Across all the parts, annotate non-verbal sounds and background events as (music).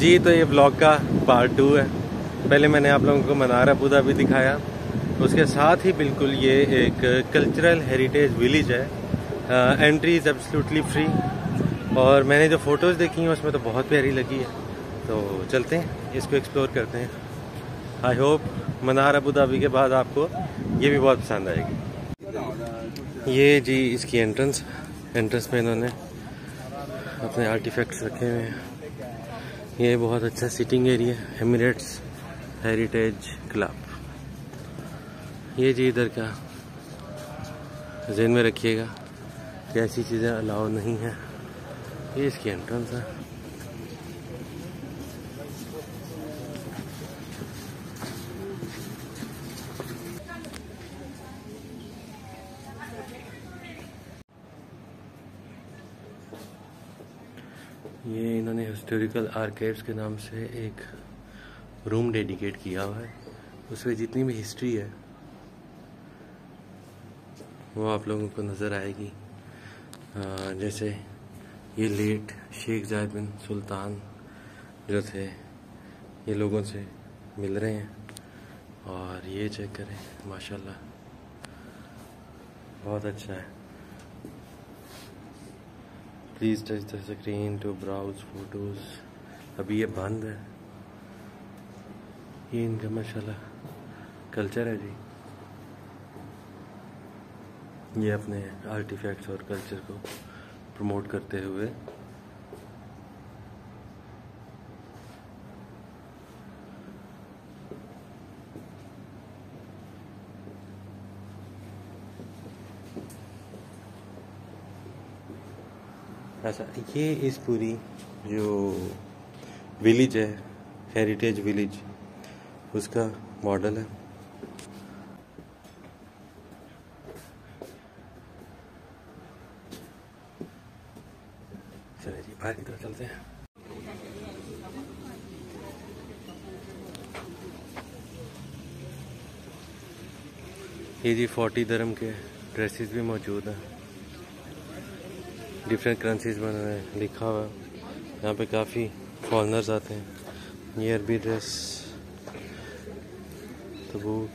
जी तो ये ब्लॉग का पार्ट टू है। पहले मैंने आप लोगों को मनार अबू धाबी दिखाया। उसके साथ ही बिल्कुल ये एक कल्चरल हेरिटेज विलेज है। एंट्री इज़ एब्सोल्युटली फ्री और मैंने जो फ़ोटोज़ देखी हैं, उसमें तो बहुत प्यारी लगी है। तो चलते हैं, इसको एक्सप्लोर करते हैं। I hope Manar Abu Dhabi के बाद आपको ये भी बहुत पसंद आएगी। ये जी, इसकी एंट्रेंस एंट्रेंस में इन्होंने अपने आर्टिफैक्ट्स रखे हुए हैं। ये बहुत अच्छा sitting area Emirates Heritage Club ये जी इधर का जहन में रखिएगा कि ऐसी चीज़ें अलाउ नहीं है। ये इसकी एंट्रेंस है ये इन्होंने हिस्टोरिकल आर्काइव्स के नाम से एक रूम डेडिकेट किया हुआ है। उसमें जितनी भी हिस्ट्री है, वो आप लोगों को नज़र आएगी। जैसे ये लेट शेख जायद बिन सुल्तान जो थे, ये लोगों से मिल रहे हैं। और ये चेक करें, माशाल्लाह, बहुत अच्छा है। Please touch the screen to browse photos अभी ये बंद है। ये इनका माशा कल्चर है जी। ये अपने आर्टिफैक्ट्स और कल्चर को प्रमोट करते हुए अच्छा ये इस पूरी जो विलेज है हेरिटेज विलेज उसका मॉडल है। बाहर की तरफ़ चलते हैं। ये जी फोर्टी धर्म के ड्रेसेस भी मौजूद हैं। डिफरेंट करेंसीज बना रहे हैं, लिखा हुआ यहाँ पे काफ़ी फॉरनर्स आते हैं। ये अरबी ड्रेस तबूक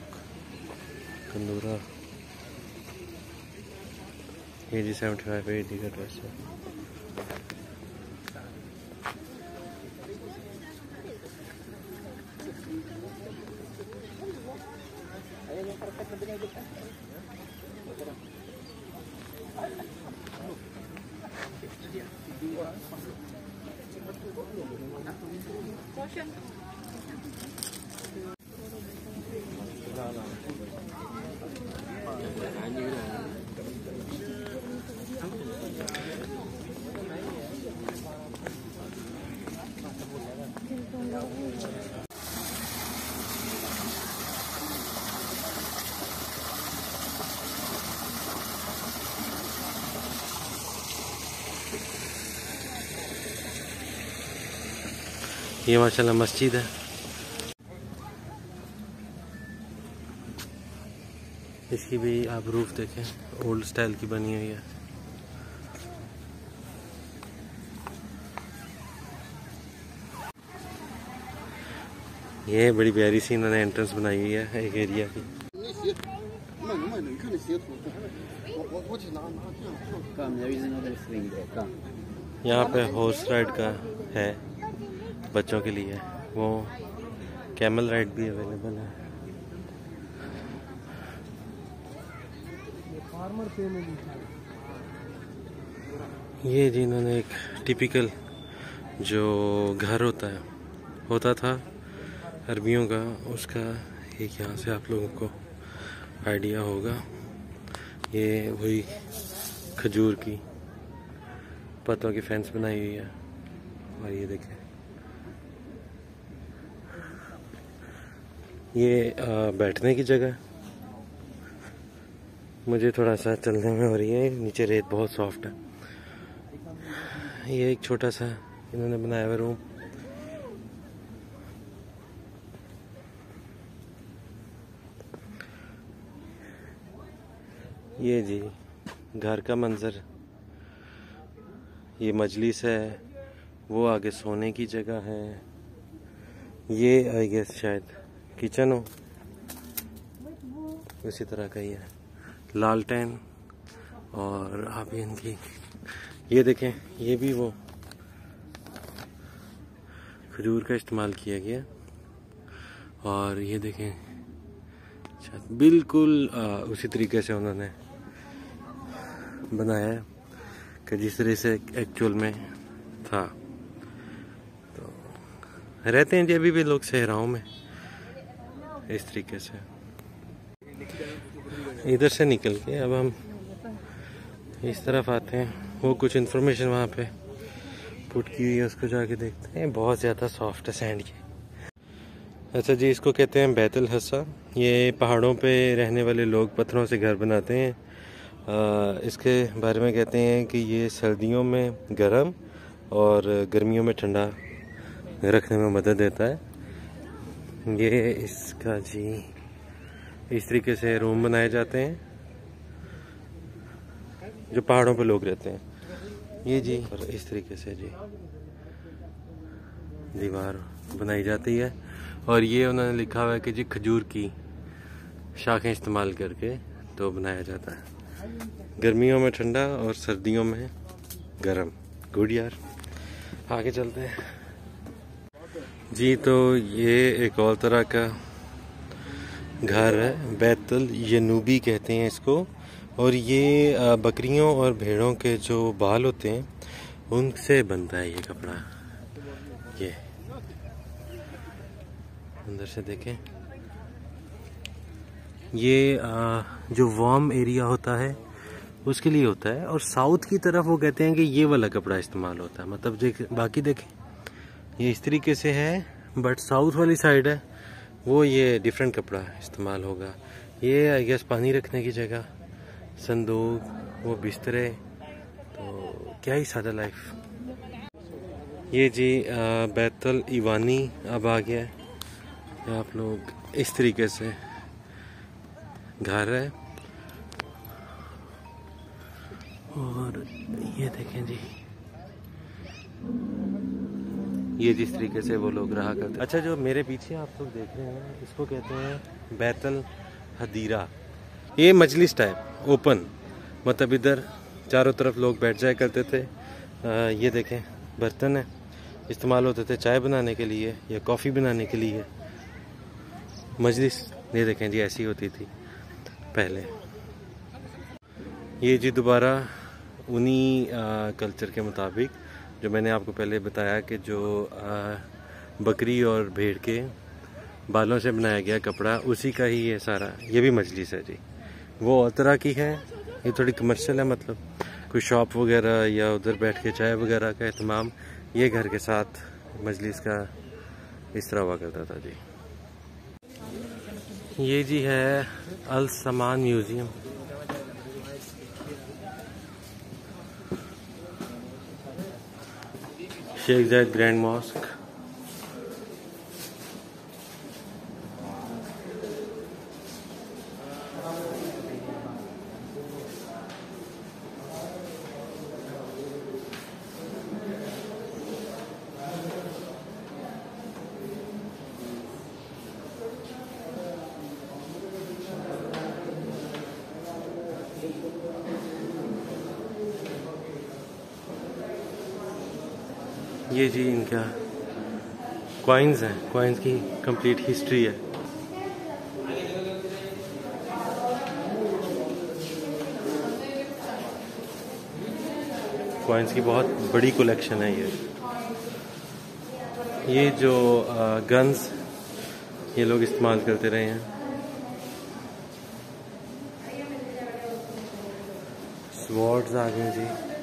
कंदूरा ये जी सेवेंटी फाइव एटी का ड्रेस है। Ocean. ये माशाल्लाह मस्जिद है। इसकी भी आप रूफ देखें ओल्ड स्टाइल की बनी हुई है। ये बड़ी प्यारी सी इन्होंने एंट्रेंस बनाई हुई है, एक एरिया की। यहाँ पे हॉर्स राइड का है। बच्चों के लिए। वो कैमल राइड भी अवेलेबल है। ये जिन्होंने एक टिपिकल जो घर होता है, होता था अरबियों का, उसका एक यहाँ से आप लोगों को आइडिया होगा। ये वही खजूर की पत्तों की फेंस बनाई हुई है। और ये देखें। ये आ, बैठने की जगह मुझे थोड़ा सा चलने में हो रही है। नीचे रेत बहुत सॉफ्ट है। ये एक छोटा सा इन्होंने बनाया हुआ रूम ये जी घर का मंजर। ये मजलिस है। वो आगे सोने की जगह है। ये आई गेस शायद किचन हो। उसी तरह का ही है लालटेन और आप इनकी ये देखें ये भी वो खजूर का इस्तेमाल किया गया। और ये देखें बिल्कुल आ, उसी तरीके से उन्होंने बनाया है कि जिस तरह से एक्चुअल में था। तो रहते हैं जी अभी भी लोग सहराओं में। इस तरीके से। इधर से निकल के अब हम इस तरफ़ आते हैं। वो कुछ इन्फॉर्मेशन वहाँ पे पुट की हुई है उसको जाके देखते हैं। बहुत ज़्यादा सॉफ्ट है सैंड की। अच्छा जी इसको कहते हैं बैतल हसा ये पहाड़ों पे रहने वाले लोग पत्थरों से घर बनाते हैं। आ, इसके बारे में कहते हैं कि ये सर्दियों में गर्म और गर्मियों में ठंडा रखने में मदद देता है। ये इसका जी, इस तरीके से रूम बनाए जाते हैं, जो पहाड़ों पे लोग रहते हैं। ये जी, और इस तरीके से जी, दीवार बनाई जाती है। और ये उन्होंने लिखा हुआ है कि जी, खजूर की शाखें इस्तेमाल करके तो बनाया जाता है। गर्मियों में ठंडा और सर्दियों में गर्म। गुड यार। आगे चलते हैं। जी तो ये एक और तरह का घर है, बैतल यनूबी कहते हैं इसको। और ये बकरियों और भेड़ों के जो बाल होते हैं, उनसे बनता है ये कपड़ा। ये। अंदर से देखें। ये जो वार्म एरिया होता है, उसके लिए होता है। और साउथ की तरफ़ वो कहते हैं कि ये वाला कपड़ा इस्तेमाल होता है। मतलब बाकी देखें। ये इस तरीके से है बट साउथ वाली साइड है। वो ये डिफरेंट कपड़ा इस्तेमाल होगा। ये आई गेस पानी रखने की जगह, संदूक, वो बिस्तरे तो क्या ही सादा लाइफ ये जी बैतल ईवानी अब आ गया है। आप लोग इस तरीके से घर है और ये देखें जी। ये जिस तरीके से वो लोग रहा करते अच्छा जो मेरे पीछे आप लोग देख रहे हैं इसको कहते हैं बैतल हदीरा। ये मजलिस टाइप ओपन। मतलब इधर चारों तरफ़ लोग बैठ जाया करते थे। आ, ये देखें बर्तन है। इस्तेमाल होते थे चाय बनाने के लिए या कॉफ़ी बनाने के लिए। मजलिस ये देखें जी ऐसी होती थी पहले। ये जी दोबारा उन्हीं कल्चर के मुताबिक जो मैंने आपको पहले बताया कि जो बकरी और भेड़ के बालों से बनाया गया कपड़ा, उसी का ही ये सारा, ये भी मजलिस है जी। वो और तरह की है, ये थोड़ी कमर्शियल है मतलब। कोई शॉप वगैरह या उधर बैठ के चाय वगैरह का अहतमाम ये घर के साथ मजलिस का इस तरह हुआ करता था जी। ये जी है Al Saman museum. Check that Grand Mosque. ये जी इनका कॉइन्स हैं कॉइन्स की कंप्लीट हिस्ट्री है। कॉइन्स की बहुत बड़ी कलेक्शन है ये। ये जो गन्स ये लोग इस्तेमाल करते रहे हैं। स्वॉर्ड्स आ गए जी।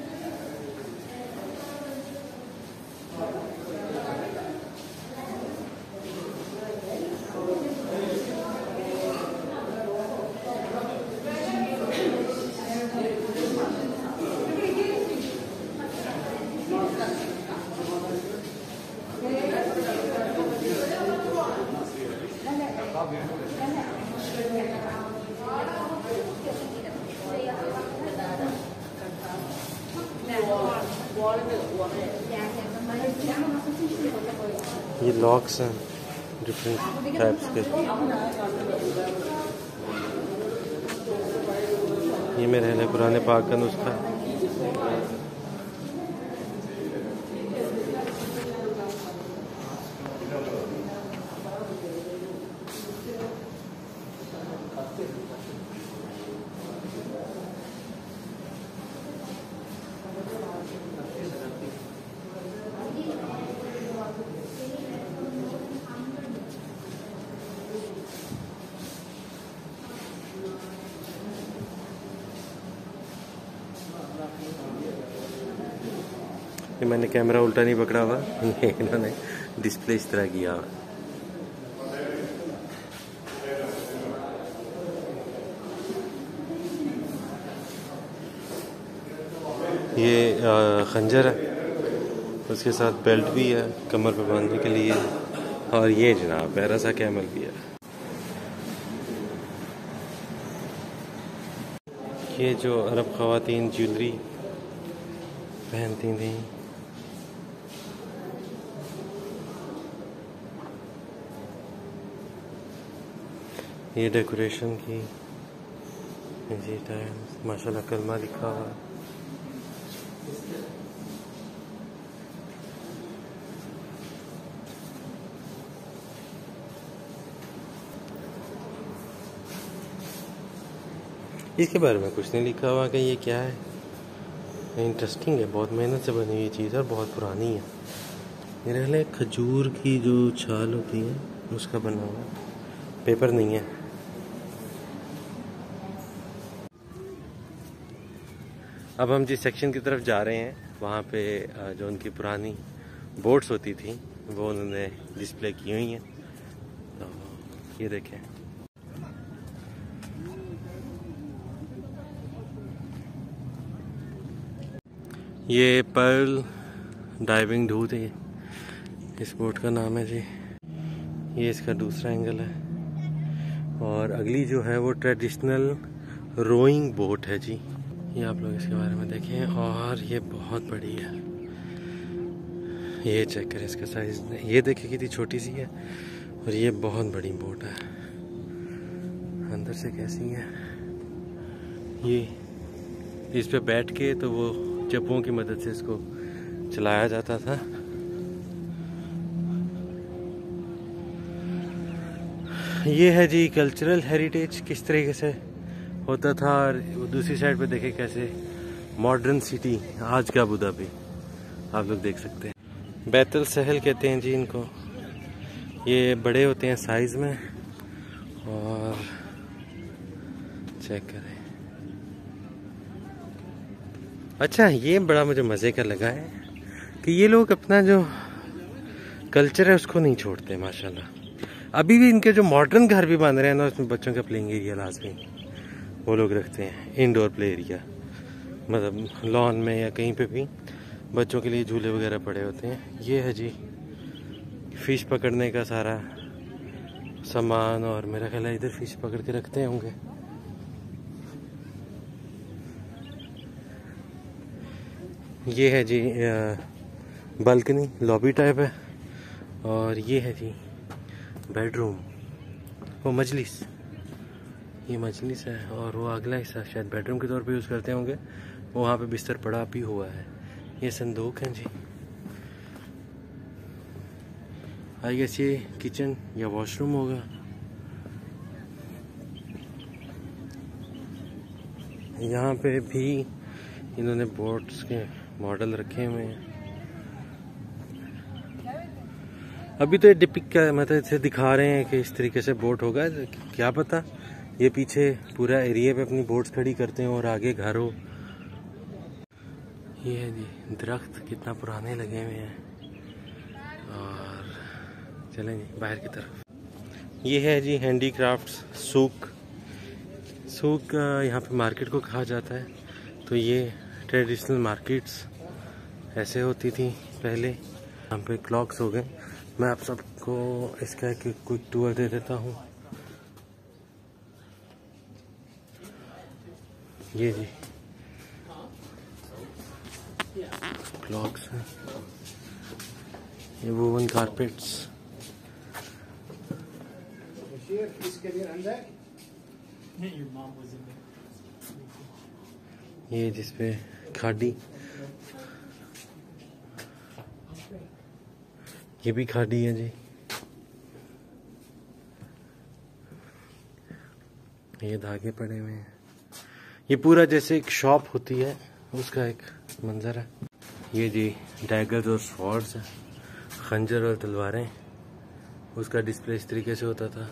ये लॉक्स हैं डिफरेंट टाइप्स के। ये मेरे रहने पुराने पाक का नुस्खा। ये मैंने कैमरा उल्टा नहीं पकड़ा हुआ। (laughs) इन्होंने डिस्प्ले इस तरह किया ये खंजर है। उसके साथ बेल्ट भी है, कमर पे बांधने के लिए। और ये जनाब पैरा सा कैमल भी है। ये जो अरब खातन ज्वेलरी पहनती थी। ये डेकोरेशन की जी टाइम माशाल्लाह कलमा लिखा हुआ। इसके बारे में कुछ नहीं लिखा हुआ कि ये क्या है। इंटरेस्टिंग है, बहुत मेहनत से बनी हुई चीज़ है और बहुत पुरानी है। मेरे ख्याल खजूर की जो छाल होती है, उसका बना हुआ। पेपर नहीं है। अब हम जिस सेक्शन की तरफ़ जा रहे हैं, वहाँ पे जो उनकी पुरानी बोट्स होती थी, वो उन्होंने डिस्प्ले की हुई हैं। तो ये देखें। ये पर्ल डाइविंग ढूध है। इस बोट का नाम है जी। ये इसका दूसरा एंगल है। और अगली जो है, वो ट्रेडिशनल रोइंग बोट है जी। ये आप लोग इसके बारे में देखें, और ये बहुत बड़ी है। ये चेक करें इसका साइज़ ये देखें कितनी छोटी सी है, और ये बहुत बड़ी बोट है। अंदर से कैसी है? ये, इस पे बैठ के तो वो चप्पों की मदद से इसको चलाया जाता था। ये है जी कल्चरल हेरिटेज किस तरीके से होता था और दूसरी साइड पे देखे कैसे मॉडर्न सिटी आज का अबू धाबी आप लोग देख सकते हैं। बैतल सहल कहते हैं जी इनको। ये बड़े होते हैं साइज़ में और चेक करें। अच्छा ये बड़ा मुझे मज़े का लगा है कि ये लोग अपना जो कल्चर है उसको नहीं छोड़ते, माशाल्लाह। अभी भी इनके जो मॉडर्न घर भी बन रहे हैं ना, उसमें बच्चों का प्लेइंग एरिया लाजमी। वो लोग रखते हैं इंडोर प्ले एरिया मतलब लॉन में या कहीं पे भी बच्चों के लिए झूले वगैरह पड़े होते हैं। ये है जी फ़िश पकड़ने का सारा सामान और मेरा ख्याल है इधर फ़िश पकड़ के रखते होंगे। ये है जी बल्कनी लॉबी टाइप है। और ये है जी बेडरूम वो मजलिस। ये मजलिस है और वो अगला हिस्सा शायद बेडरूम के तौर पे यूज़ करते होंगे। वहाँ पे बिस्तर पड़ा भी हुआ है। ये संदूक है जी। आई गेस ये किचन या वॉशरूम होगा। यहाँ पे भी इन्होंने बोट्स के मॉडल रखे हुए हैं। अभी तो ये डिपिक मतलब से दिखा रहे हैं कि इस तरीके से बोट होगा। क्या पता? ये पीछे पूरा एरिया पे अपनी बोट्स खड़ी करते हैं और आगे घर। हो ये है जी, दरख्त कितना पुराने लगे हुए हैं। और चलें जी, बाहर की तरफ़। ये है जी हैंडी क्राफ्ट सूक सूक यहाँ पे मार्केट को कहा जाता है। तो ये ट्रेडिशनल मार्केट्स ऐसे होती थी पहले। यहाँ पे क्लॉक्स हो गए। मैं आप सबको इसका एक क्विक टूर दे देता हूँ। ये जी। क्लॉक्स हैं। ये वोवन कारपेट्स ये जिसपे खाडी। ये भी खाडी है जी। ये धागे पड़े हुए हैं। ये पूरा जैसे एक शॉप होती है, उसका एक मंजर है। ये जी डैगर्स और स्वॉर्ड्स खंजर और तलवारें। उसका डिस्प्ले इस तरीके से होता था।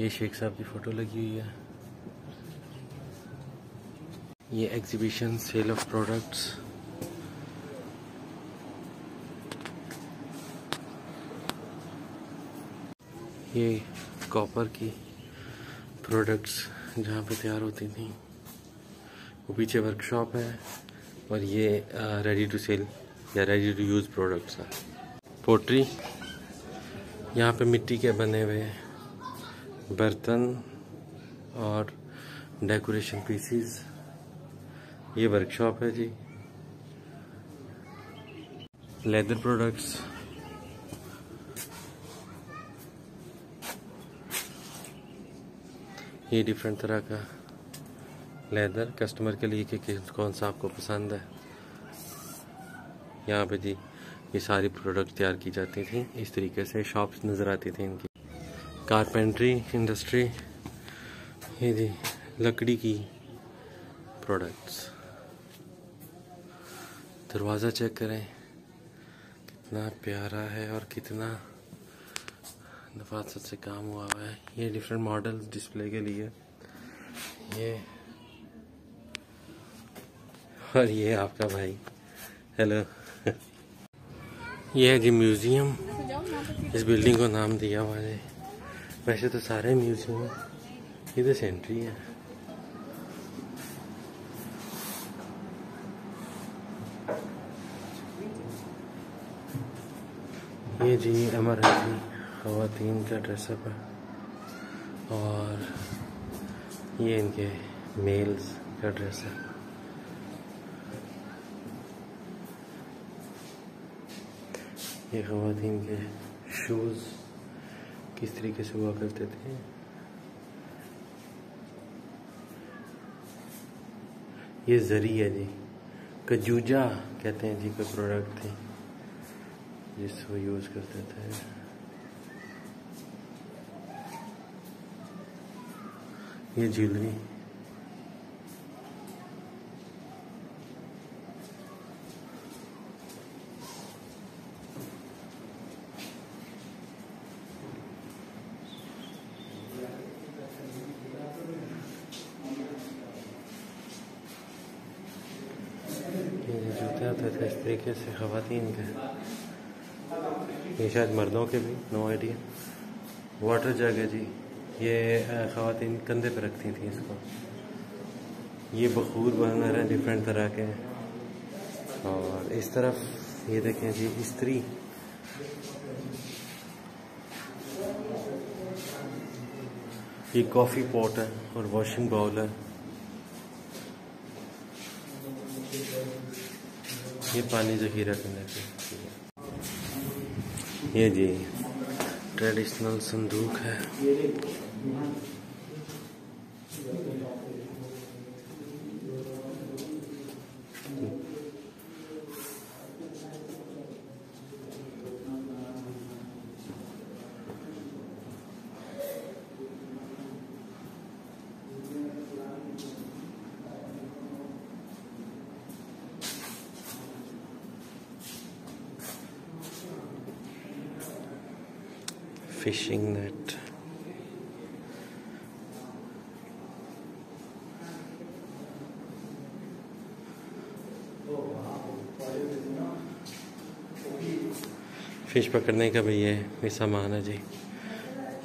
ये शेख साहब की फ़ोटो लगी हुई है। ये एग्जीबिशन सेल ऑफ़ प्रोडक्ट्स ये कॉपर की प्रोडक्ट्स जहाँ पे तैयार होती थी। वो पीछे वर्कशॉप है और ये रेडी टू सेल या रेडी टू यूज़ प्रोडक्ट्स है। पोट्री यहाँ पे मिट्टी के बने हुए बर्तन और डेकोरेशन पीसीस ये वर्कशॉप है जी। लेदर प्रोडक्ट्स ये डिफरेंट तरह का लेदर कस्टमर के लिए कि, कौन सा आपको पसंद है। यहाँ पे जी ये सारी प्रोडक्ट तैयार की जाती थी। इस तरीके से शॉप्स नज़र आती थी इनकी। कारपेंट्री इंडस्ट्री ये जी लकड़ी की प्रोडक्ट्स दरवाज़ा चेक करें कितना प्यारा है और कितना नफासत से काम हुआ हुआ है। ये डिफरेंट मॉडल डिस्प्ले के लिए। ये। और ये आपका भाई। हेलो ये है जी म्यूज़ियम इस बिल्डिंग को नाम दिया हुआ है। वैसे तो सारे म्यूज़ियम ये तो सेंट्री है। ये जी अमर है जी खातन का ड्रेसअप है। और ये इनके मेल्स का ड्रेस है ये खातन के शूज़ किस तरीके से हुआ करते थे? ये जरी है जी। कजूजा कहते हैं जी का प्रोडक्ट थी जिसको यूज़ करते थे। ये ज्वेलरी होते थे, इस तरीके से खातन के। ये शायद मर्दों के भी नो आइडिया वाटर जग है जी। ये खातन कंधे पर रखती थी इसको। ये बखूर बर्नर है डिफरेंट तरह के। और इस तरफ़, ये देखें जी, स्त्री। ये कॉफ़ी पॉट है और वॉशिंग बाउल है। ये पानी जखीरा करने के ये जी ट्रेडिशनल संदूक है। Fishing net फ़िश पकड़ने का भी ये भी सामान है जी।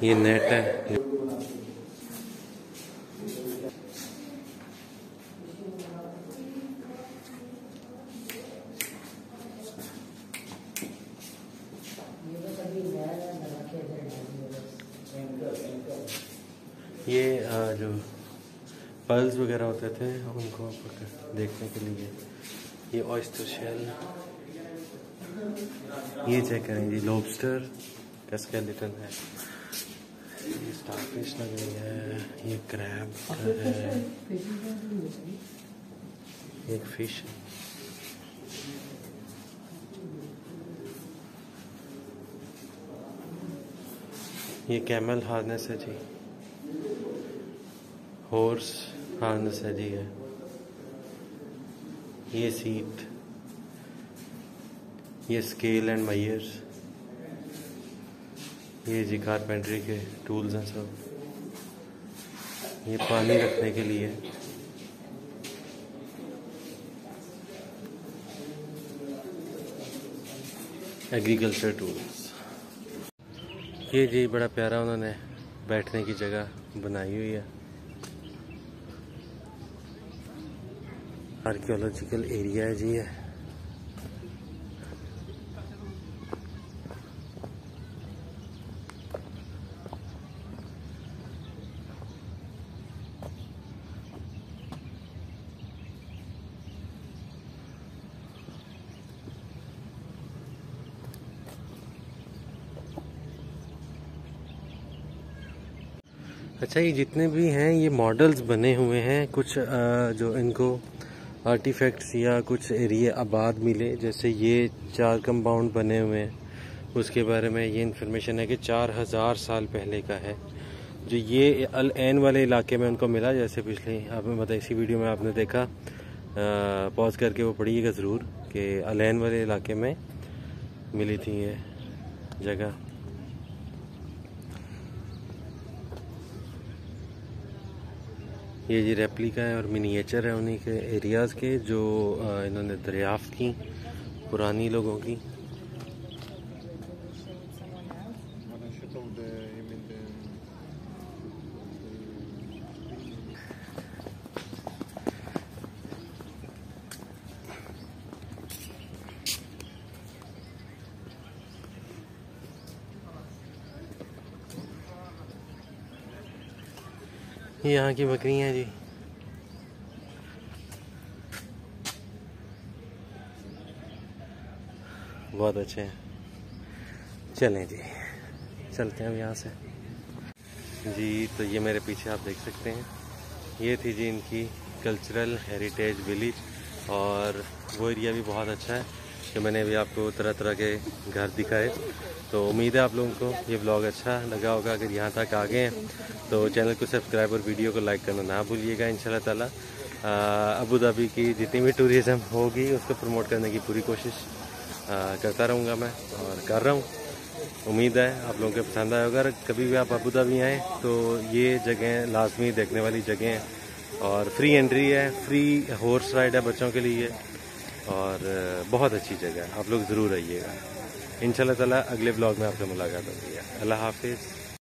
ये नेट है। ये जो पल्स वगैरह होते थे, उनको देखने के लिए। ये ऑयस्टर शेल ये चेक करें जी लॉबस्टर का स्केलेटन है। ये स्टारफिश लग रही है ये क्रैब है एक फ़िश ये कैमल हार्नेस है जी। हॉर्स हार्नेस है जी है ये सीट ये स्केल एंड मायर्स, ये जी कारपेंट्री के टूल्स हैं सब। ये पानी रखने के लिए। Agriculture tools. ये जी बड़ा प्यारा उन्होंने बैठने की जगह बनाई हुई है। आर्कियोलॉजिकल एरिया है जी है अच्छा ये जितने भी हैं, ये मॉडल्स बने हुए हैं। कुछ जो इनको आर्टिफैक्ट्स या कुछ एरिया आबाद मिले, जैसे ये चार कंपाउंड बने हुए हैं। उसके बारे में ये इन्फॉर्मेशन है कि चार हज़ार साल पहले का है। जो ये अल, एन वाले इलाके में उनको मिला, जैसे पिछले आप मतलब इसी वीडियो में आपने देखा। पॉज करके वो पढ़िएगा ज़रूर कि अलैन वाले इलाके में मिली थी ये जगह। ये जी रेप्लिका है और मिनीचर है उन्हीं के एरियाज़ के जो इन्होंने दरियाफ्त की, पुरानी लोगों की। ये यहाँ की बकरियाँ जी। बहुत अच्छे हैं। चलें जी। चलते हैं अब यहाँ से। जी तो ये मेरे पीछे आप देख सकते हैं। ये थी जी इनकी कल्चरल हेरिटेज विलेज और वो एरिया भी बहुत अच्छा है। कि मैंने अभी आपको तरह तरह के घर दिखाए। तो उम्मीद है आप लोगों को ये ब्लॉग अच्छा लगा होगा। अगर यहाँ तक आ गए हैं तो चैनल को सब्सक्राइब और वीडियो को लाइक करना ना भूलिएगा इन ताला। अबू धाबी की जितनी भी टूरिज़्म होगी उसको प्रमोट करने की पूरी कोशिश आ, करता रहूँगा मैं और कर रहा हूँ। उम्मीद है आप लोगों को पसंद आए अगर कभी भी आप अबू धाबी आएँ तो ये जगह लाजमी देखने वाली जगह हैं और फ्री एंट्री है फ्री हॉर्स राइड है बच्चों के लिए। और बहुत अच्छी जगह है। आप लोग ज़रूर आइएगा। इन ताला अगले ब्लॉग में आपसे मुलाकात होगी। अल्लाह हाफिज़।